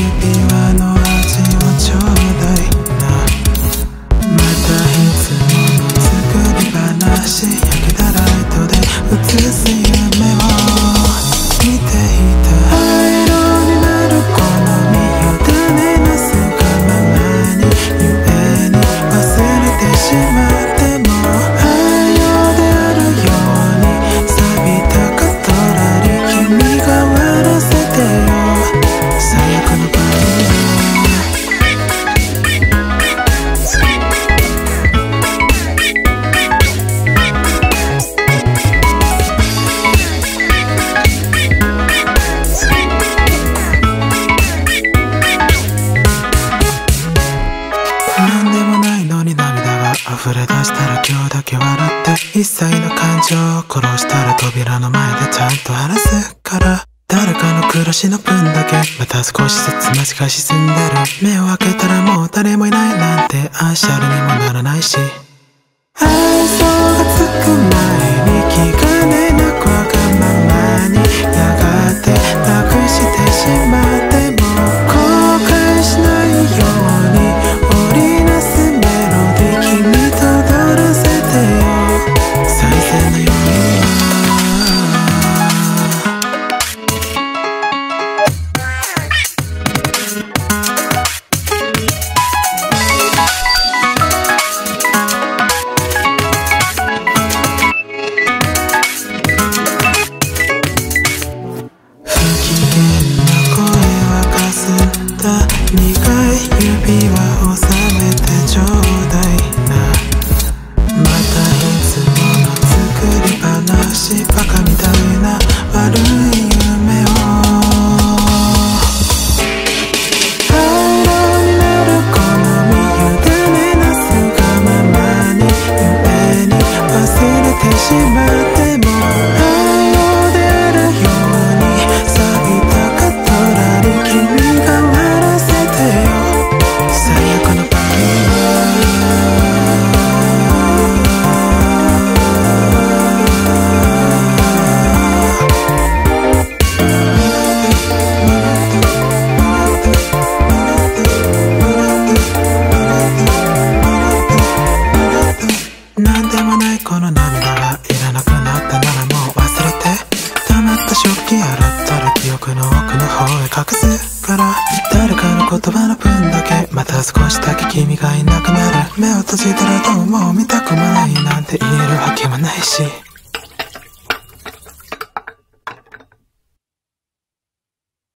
You. したら今日だけ笑って一切の感情を殺したら扉の前でちゃんと話す。から誰かの暮らしの分だけまた少しずつ街が沈んでる。目を開けたらもう誰もいないなんてアンシャルにもならないし愛想が話バなんでもないこの涙がいらなくなったならもう忘れて溜まった食器洗ったら記憶の奥の方へ隠すから誰かの言葉の分だけまた少しだけ君がいなくなる。目を閉じたらどうも見たくもないなんて言えるわけもないし。